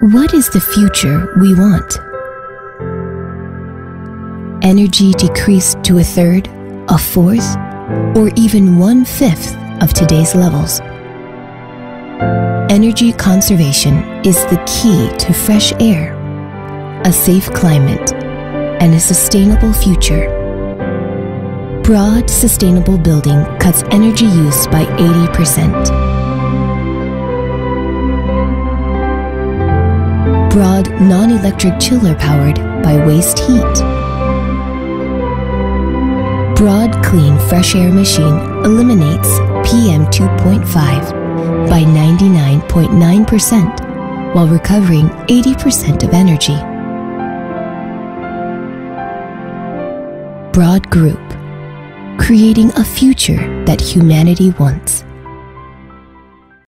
What is the future we want? Energy decreased to a third, a fourth, or even one fifth of today's levels. Energy conservation is the key to fresh air, a safe climate, and a sustainable future. Broad Sustainable Building cuts energy use by 80%. Broad non-electric chiller powered by waste heat. Broad Clean Fresh Air Machine eliminates PM 2.5 by 99.9% while recovering 80% of energy. Broad Group, creating a future that humanity wants.